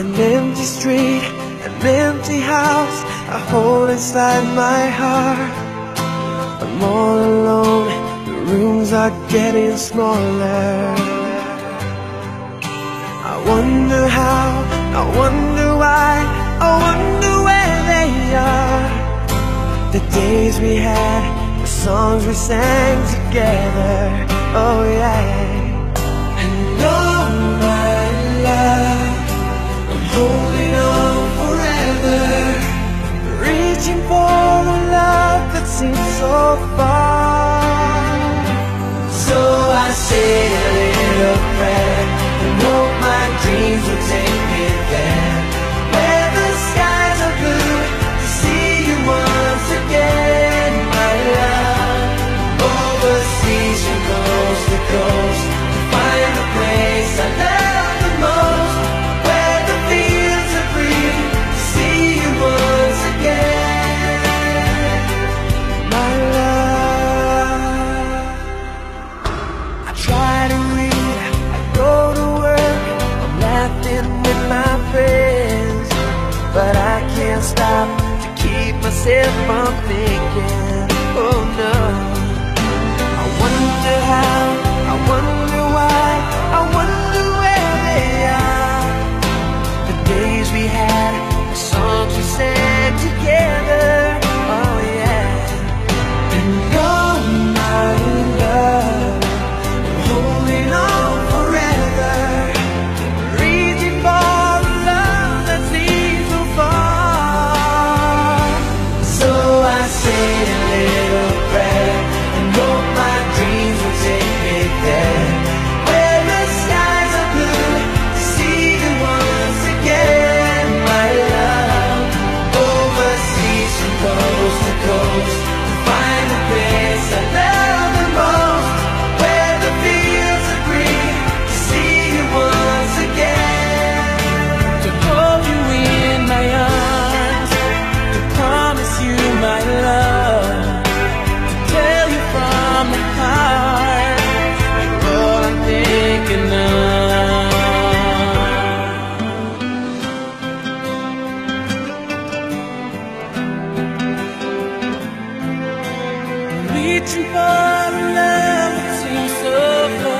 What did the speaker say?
An empty street, an empty house I hold inside my heart. I'm all alone, the rooms are getting smaller. I wonder how, I wonder why I wonder where they are. The days we had, the songs we sang together Oh yeah. walk stop to keep myself from thinking. reaching for love that seems so far.